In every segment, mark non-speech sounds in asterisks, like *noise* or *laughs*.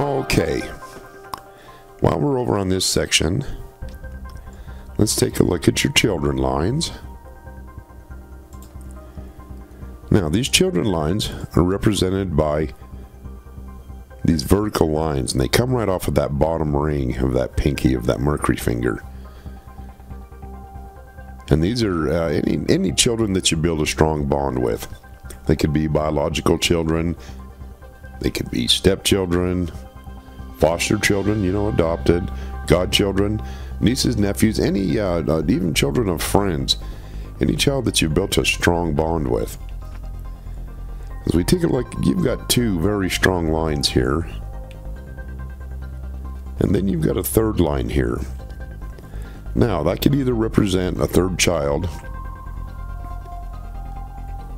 Okay. While we're over on this section, let's take a look at your children lines. Now, these children lines are represented by these vertical lines, and they come right off of that bottom ring of that pinky of that mercury finger. And these are uh, any any children that you build a strong bond with. They could be biological children, they could be stepchildren, foster children, you know, adopted, godchildren, nieces, nephews, any uh, uh, even children of friends, any child that you've built a strong bond with. As we take a look, you've got two very strong lines here. And then you've got a third line here. Now, that could either represent a third child,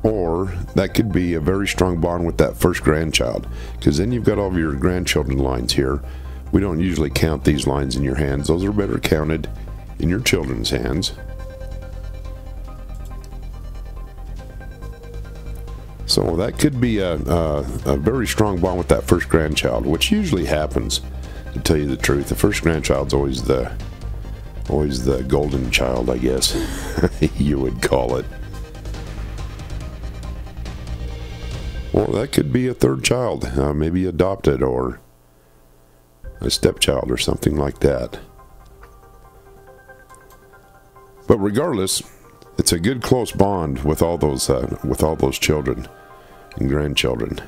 or that could be a very strong bond with that first grandchild, because then you've got all of your grandchildren lines here. We don't usually count these lines in your hands, those are better counted in your children's hands. So that could be a, a, a, very strong bond with that first grandchild, which usually happens. To tell you the truth, the first grandchild's always the always the golden child, I guess *laughs* you would call it. Or that could be a third child, uh, maybe adopted or a stepchild or something like that. But regardless, it's a good close bond with all those uh, with all those children and grandchildren.